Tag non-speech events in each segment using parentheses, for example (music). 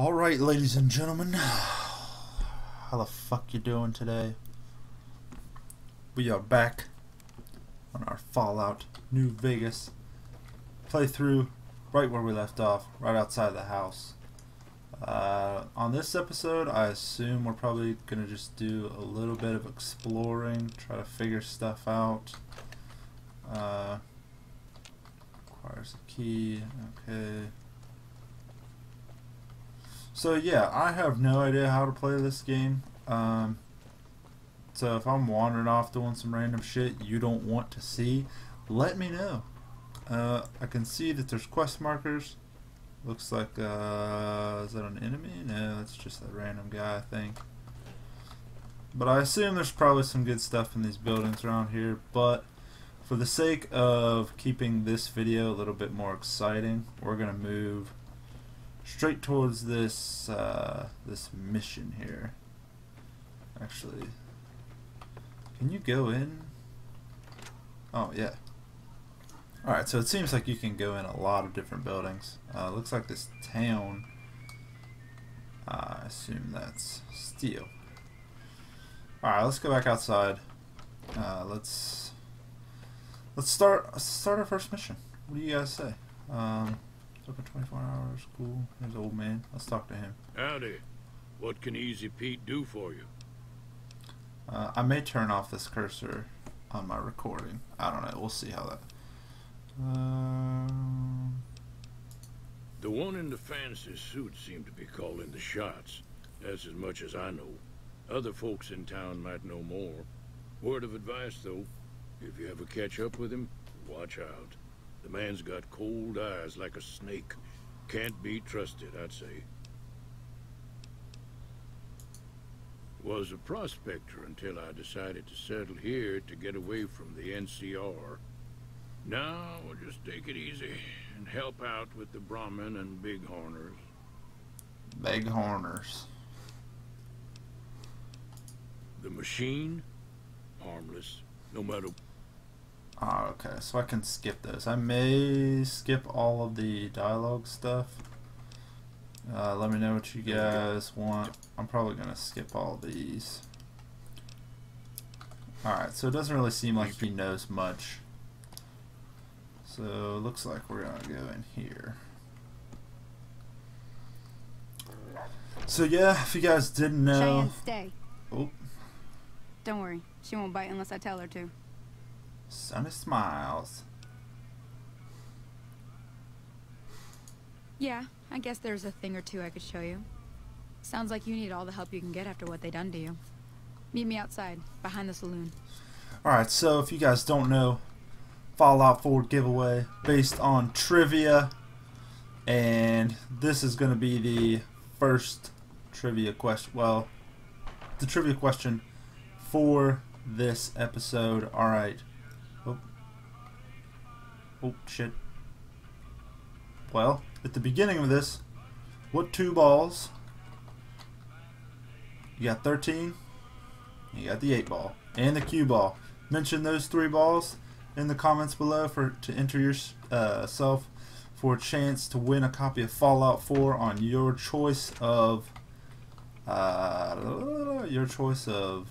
Alright, ladies and gentlemen. How the fuck you doing today? We are back on our Fallout New Vegas playthrough right where we left off, right outside the house. Uh, on this episode, I assume we're probably going to just do a little bit of exploring, try to figure stuff out. Uh, requires a key, okay. So yeah, I have no idea how to play this game. Um, so if I'm wandering off doing some random shit you don't want to see, let me know. Uh, I can see that there's quest markers. Looks like, uh, is that an enemy? No, that's just a random guy, I think. But I assume there's probably some good stuff in these buildings around here. But for the sake of keeping this video a little bit more exciting, we're going to move straight towards this uh, this mission here. Actually, can you go in? Oh yeah. All right, so it seems like you can go in a lot of different buildings. Uh, looks like this town. Uh, I assume that's steel. All right, let's go back outside. Uh, let's let's start start our first mission. What do you guys say? Um, Open 24 hours. school. There's old man. Let's talk to him. Howdy. What can Easy Pete do for you? Uh, I may turn off this cursor on my recording. I don't know. We'll see how that. Um... The one in the fancy suit seemed to be calling the shots. That's as much as I know. Other folks in town might know more. Word of advice, though. If you ever catch up with him, watch out. The man's got cold eyes like a snake. Can't be trusted, I'd say. Was a prospector until I decided to settle here to get away from the NCR. Now, we'll just take it easy and help out with the Brahmin and Bighorners. Bighorners. The machine? Harmless, no matter Oh, okay, so I can skip this. I may skip all of the dialogue stuff. Uh, let me know what you guys want. I'm probably going to skip all these. Alright, so it doesn't really seem like he knows much. So it looks like we're going to go in here. So yeah, if you guys didn't know... Cheyenne, stay. Oh. Don't worry, she won't bite unless I tell her to. Sunny smiles. Yeah, I guess there's a thing or two I could show you. Sounds like you need all the help you can get after what they done to you. Meet me outside, behind the saloon. Alright, so if you guys don't know, Fallout 4 giveaway based on trivia. And this is going to be the first trivia question. Well, the trivia question for this episode. Alright. Oh. shit. Well, at the beginning of this, what two balls? You got 13, you got the 8 ball, and the cue ball. Mention those three balls in the comments below for to enter yourself uh, for a chance to win a copy of Fallout 4 on your choice of uh, your choice of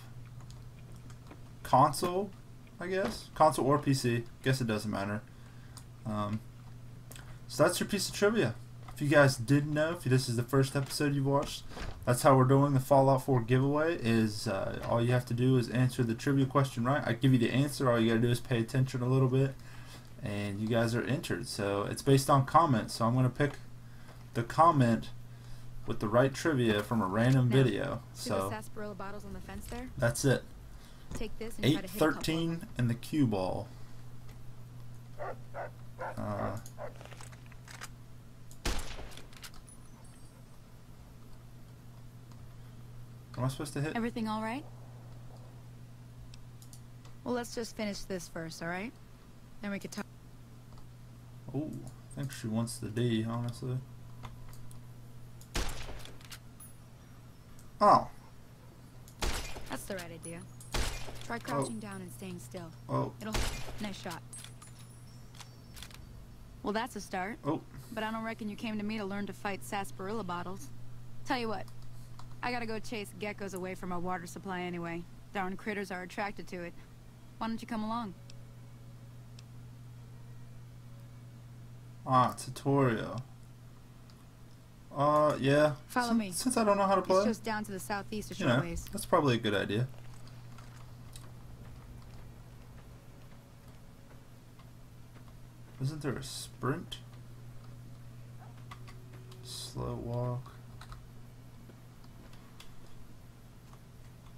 console I guess. Console or PC. Guess it doesn't matter. Um, so that's your piece of trivia. If you guys didn't know, if this is the first episode you've watched, that's how we're doing the Fallout 4 giveaway. Is uh, all you have to do is answer the trivia question right. I give you the answer. All you gotta do is pay attention a little bit, and you guys are entered. So it's based on comments. So I'm gonna pick the comment with the right trivia from a random Now, video. So sarsaparilla bottles on the fence there? that's it. Take this and try to hit a couple of thirteen and the cue ball. Uh, am I supposed to hit? Everything all right? Well, let's just finish this first, all right? Then we could talk. Oh, I think she wants the D, honestly. Oh, That's the right idea. Try crouching oh. down and staying still. oh, It'll. Nice shot. Well, that's a start. oh. But I don't reckon you came to me to learn to fight sarsaparilla bottles. Tell you what, I gotta go chase geckos away from our water supply anyway. Darn critters are attracted to it. Why don't you come along? Ah, tutorial. Uh, yeah. Follow me. Since I don't know how to It's play, just down to the southeast a you short know, ways. that's probably a good idea. Isn't there a sprint? Slow walk.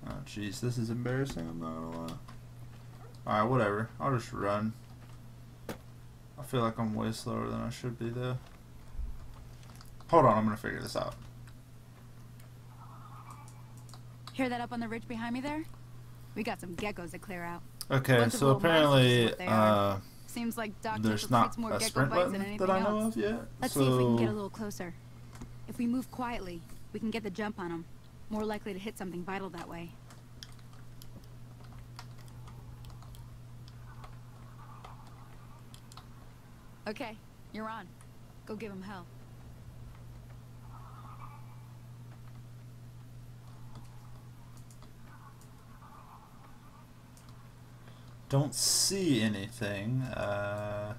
Oh, jeez, this is embarrassing. I'm not gonna lie. Alright, whatever. I'll just run. I feel like I'm way slower than I should be, though. Hold on, I'm gonna figure this out. Hear that up on the ridge behind me there? We got some geckos to clear out. Okay, Bunch so little monsters is apparently, uh, Seems like Doc there's not more a gecko sprint button than anything that I know else. of yet. Let's so see if we can get a little closer. If we move quietly, we can get the jump on them. More likely to hit something vital that way. Okay, you're on. Go give him hell. don't see anything. Uh,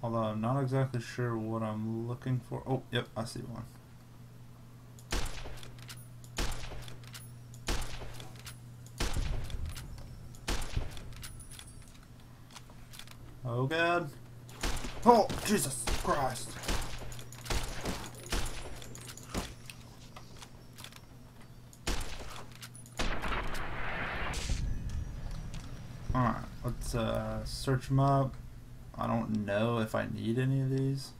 although I'm not exactly sure what I'm looking for. Oh, yep, I see one. Oh god. Oh, Jesus Christ. Alright, let's uh, search them up. I don't know if I need any of these.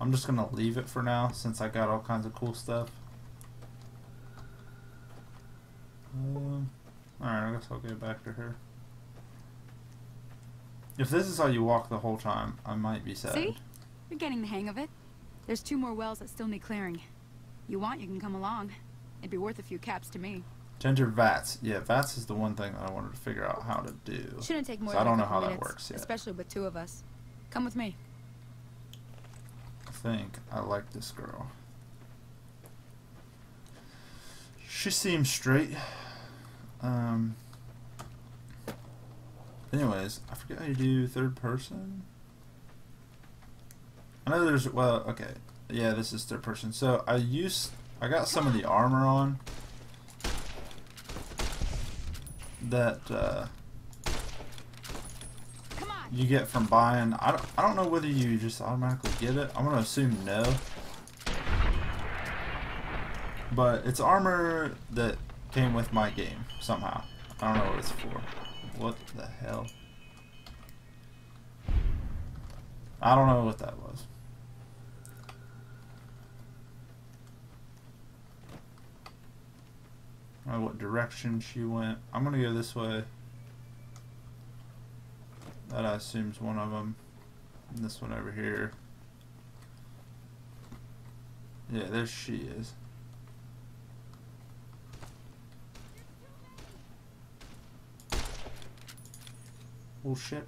I'm just gonna leave it for now since I got all kinds of cool stuff. Um, Alright, I guess I'll get back to her. If this is how you walk the whole time, I might be sad. See? You're getting the hang of it. There's two more wells that still need clearing. You want, you can come along. It'd be worth a few caps to me. Ginger Vats. Yeah, Vats is the one thing that I wanted to figure out how to do. Shouldn't take more So I don't know how couple that works yet. especially with two of us. Come with me. I think I like this girl. She seems straight. Um. Anyways, I forget how you do third person. I know there's well, okay, yeah, this is third person. So I used, I got some of the armor on. That uh, you get from buying. I don't, I don't know whether you just automatically get it. I'm gonna assume no. But it's armor that came with my game somehow. I don't know what it's for. What the hell? I don't know what that was. I don't know what direction she went. I'm gonna go this way. That I assume's one of them. And this one over here. Yeah, there she is. Oh shit.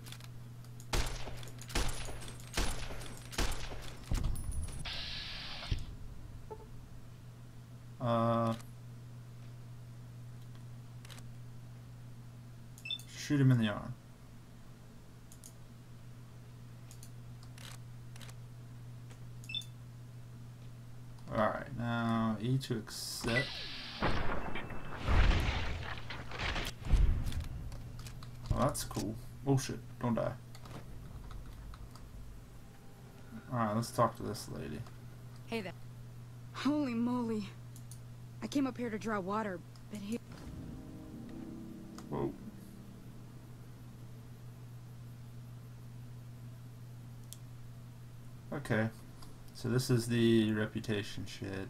Uh. Shoot him in the arm. Alright, now E to accept. Oh, that's cool. Oh shit, don't die. Alright, let's talk to this lady. Hey there. Holy moly. I came up here to draw water, but here. Whoa. Okay. So this is the reputation shit.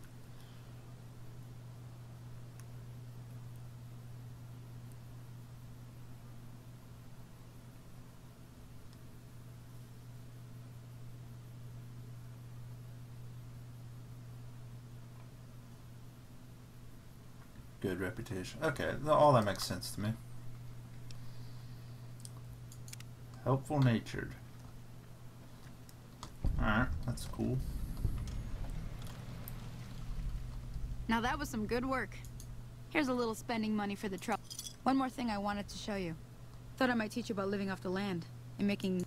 Good reputation. Okay, all that makes sense to me. Helpful natured. Alright, that's cool. Now that was some good work. Here's a little spending money for the trouble. One more thing I wanted to show you. Thought I might teach you about living off the land and making.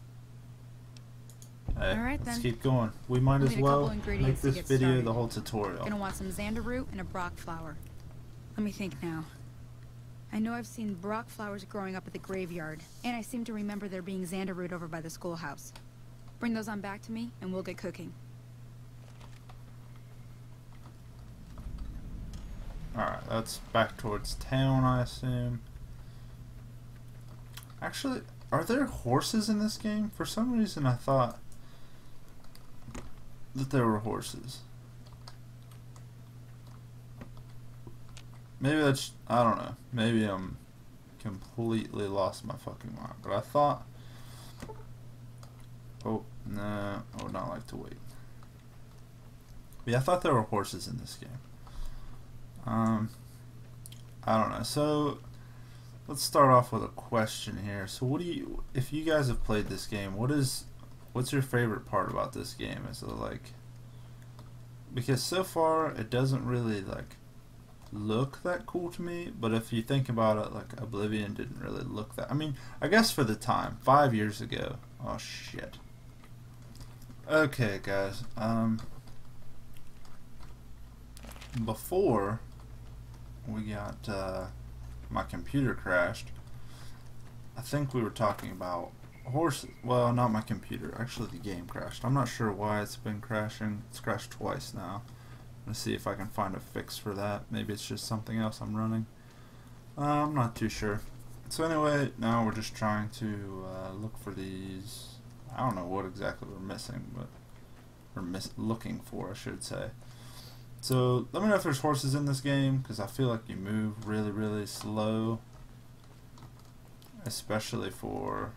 Hey, All right, let's then. keep going. We might We'll as need a couple well make this video started. the whole tutorial. Gonna want some xander root and a broc flower. Let me think now. I know I've seen broc flowers growing up at the graveyard, and I seem to remember there being xander root over by the schoolhouse. Bring those on back to me, and we'll get cooking. Alright, that's back towards town, I assume. Actually, are there horses in this game? For some reason, I thought that there were horses. Maybe that's. I don't know. Maybe I'm completely lost my fucking mind. But I thought. Oh, no. I would not like to wait. Yeah, I thought there were horses in this game. Um, I don't know. So, let's start off with a question here. So, what do you, if you guys have played this game, what is, what's your favorite part about this game? Is it like, because so far it doesn't really like look that cool to me. But if you think about it, like Oblivion didn't really look that. I mean, I guess for the time, five years ago. Oh shit. Okay, guys. Um, before we got uh, my computer crashed. I think we were talking about horses. Well, not my computer. Actually, the game crashed. I'm not sure why it's been crashing. It's crashed twice now. Let's see if I can find a fix for that. Maybe it's just something else I'm running. Uh, I'm not too sure. So anyway, now we're just trying to uh, look for these. I don't know what exactly we're missing, but we're miss looking for, I should say. So let me know if there's horses in this game because I feel like you move really, really slow, especially for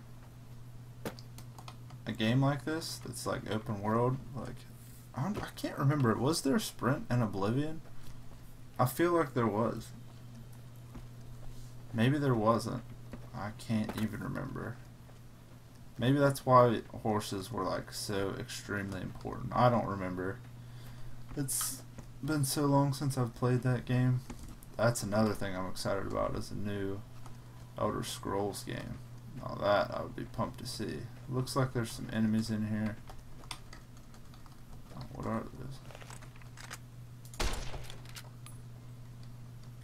a game like this that's like open world. Like I, don't, I can't remember. Was there sprint in Oblivion? I feel like there was. Maybe there wasn't. I can't even remember. Maybe that's why horses were like so extremely important. I don't remember. It's been so long since I've played that game. That's another thing I'm excited about is a new Elder Scrolls game. Now that I would be pumped to see. Looks like there's some enemies in here. What are those?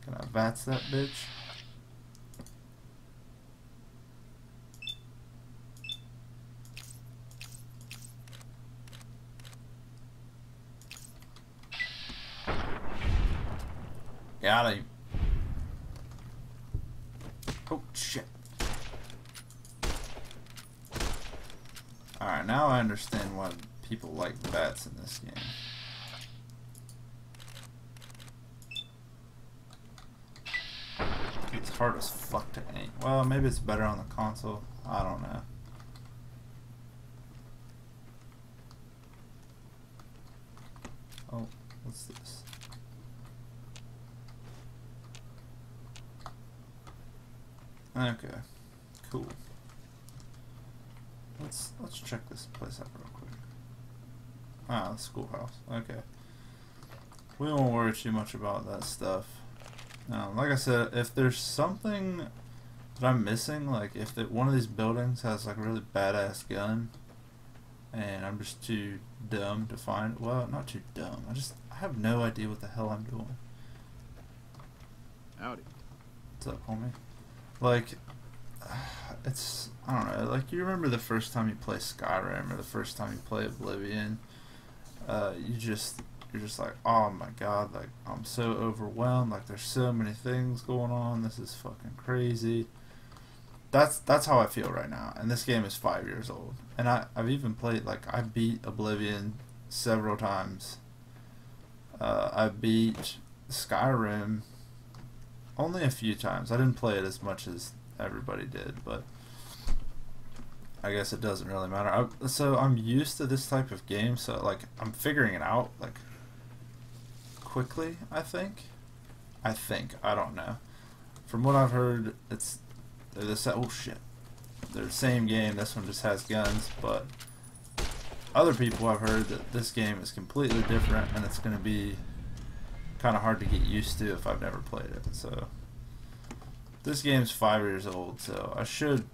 Can I vats that bitch? Got him. Oh, shit. Alright, now I understand why people like VATS in this game. It's hard as fuck to aim. Well, maybe it's better on the console. I don't know. Oh, what's this? Okay, cool. Let's let's check this place out real quick. Ah, the schoolhouse. Okay. We won't worry too much about that stuff. Now, like I said, if there's something that I'm missing, like if it, one of these buildings has like a really badass gun, and I'm just too dumb to find. Well, not too dumb. I just I have no idea what the hell I'm doing. Howdy. What's up, homie? Like, (sighs) it's I don't know. Like you remember the first time you play Skyrim or the first time you play Oblivion, uh, you just you're just like, oh my god, like I'm so overwhelmed. Like there's so many things going on. This is fucking crazy. That's that's how I feel right now. And this game is five years old. And I I've even played like I beat Oblivion several times. Uh, I beat Skyrim only a few times. I didn't play it as much as everybody did, but I guess it doesn't really matter. I, so I'm used to this type of game, so like I'm figuring it out like quickly. I think. I think I don't know. From what I've heard, it's sa- oh shit. They're the same game. This one just has guns, but other people have heard that this game is completely different and it's going to be kind of hard to get used to if I've never played it. So this game's five years old, so I should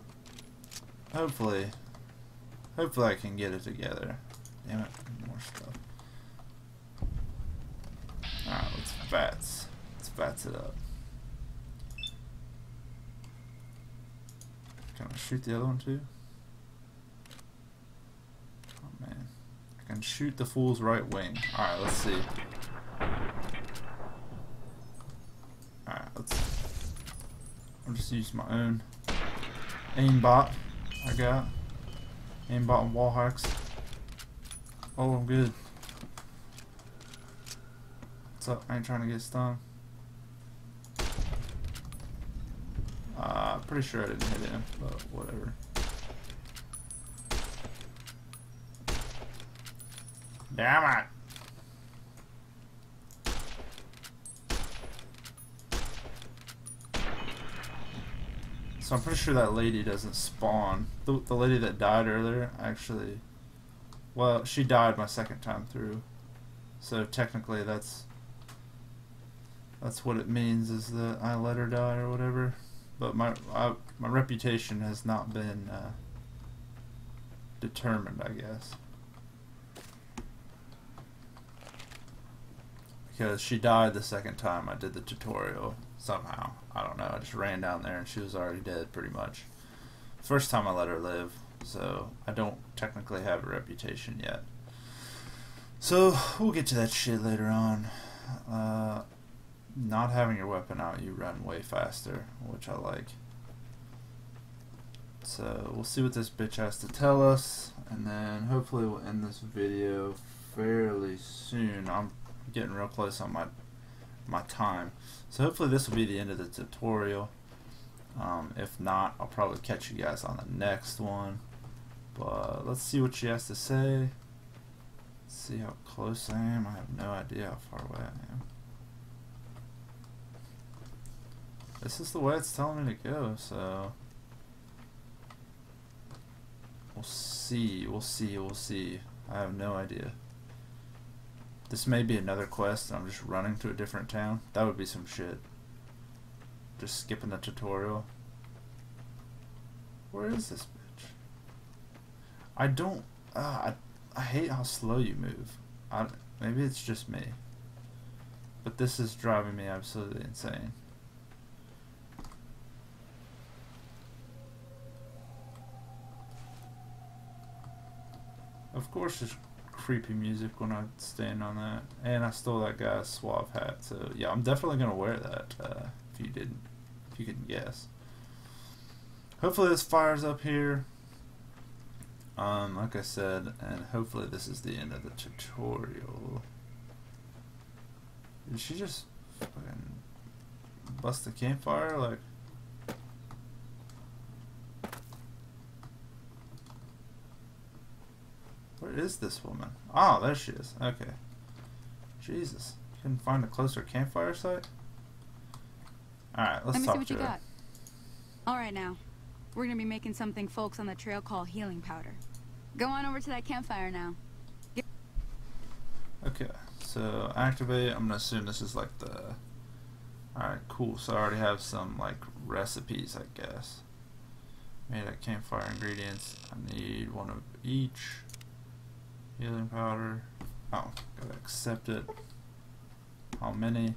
hopefully hopefully I can get it together. Damn it, more stuff. Alright, let's VATS. It up. Can I shoot the other one too? Oh man. I can shoot the fool's right wing. Alright, let's see. Alright, let's I'll just use my own aimbot I got. Aimbot and wall hacks. Oh I'm good. Up? I ain't trying to get stung. Uh, pretty sure I didn't hit him, but whatever. Damn it! So I'm pretty sure that lady doesn't spawn. The, the lady that died earlier, actually... Well, she died my second time through. So technically that's... That's what it means, is that I let her die or whatever. But my I, my reputation has not been uh, determined, I guess. Because she died the second time I did the tutorial somehow. I don't know. I just ran down there and she was already dead pretty much. First time I let her live, so I don't technically have a reputation yet. So we'll get to that shit later on. Uh, not having your weapon out, you run way faster, which I like. So we'll see what this bitch has to tell us, and then hopefully we'll end this video fairly soon. I'm getting real close on my my time. So hopefully this will be the end of the tutorial. Um, if not, I'll probably catch you guys on the next one. But let's see what she has to say. Let's see how close I am. I have no idea how far away I am. This is the way it's telling me to go, so... We'll see, we'll see, we'll see. I have no idea. This may be another quest and I'm just running to a different town. That would be some shit. Just skipping the tutorial. Where is this bitch? I don't... Uh, I, I hate how slow you move. I, maybe it's just me. But this is driving me absolutely insane. Of course there's creepy music when I stand on that. And I stole that guy's suave hat, so yeah, I'm definitely gonna wear that, uh, if you didn't if you couldn't guess. Hopefully this fires up here. Um, like I said, and hopefully this is the end of the tutorial. Did she just fucking bust the campfire? Like, Where is this woman? Oh, there she is. Okay. Jesus. Couldn't find a closer campfire site? Alright, let's Let me talk see what to you her. got. All right, now. We're gonna be making something folks on the trail call healing powder. Go on over to that campfire now. Okay, so activate. I'm gonna assume this is like the. Alright, cool. So I already have some like recipes, I guess. Made a campfire ingredients. I need one of each. Healing powder. Oh, gotta accept it. How many?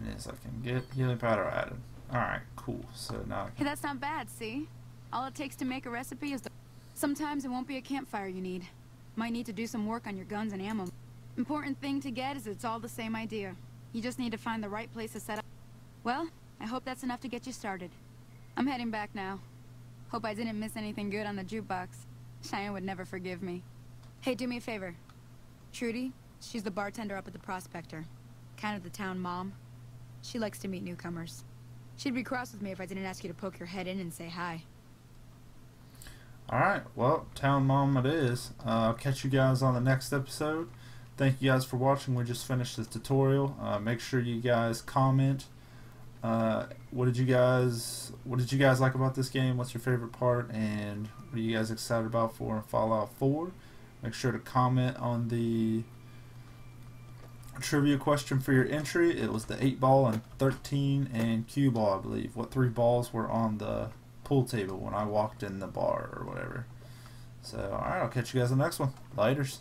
Many as I can get. Healing powder added. Alright, cool. So now Hey, that's not bad, see? All it takes to make a recipe is the... Sometimes it won't be a campfire you need. Might need to do some work on your guns and ammo. Important thing to get is it's all the same idea. You just need to find the right place to set up. Well, I hope that's enough to get you started. I'm heading back now. Hope I didn't miss anything good on the jukebox. Cheyenne would never forgive me. Hey, do me a favor. Trudy, she's the bartender up at the Prospector. Kind of the town mom. She likes to meet newcomers. She'd be cross with me if I didn't ask you to poke your head in and say hi. Alright, well, Town Mom it is. Uh, I'll catch you guys on the next episode. Thank you guys for watching. We just finished this tutorial. Uh, make sure you guys comment. Uh, what did you guys What did you guys like about this game? What's your favorite part? And what are you guys excited about for Fallout 4? Make sure to comment on the trivia question for your entry. It was the 8 ball and 13 and cue ball, I believe. What three balls were on the pool table when I walked in the bar or whatever. So, alright, I'll catch you guys in the next one. Laters.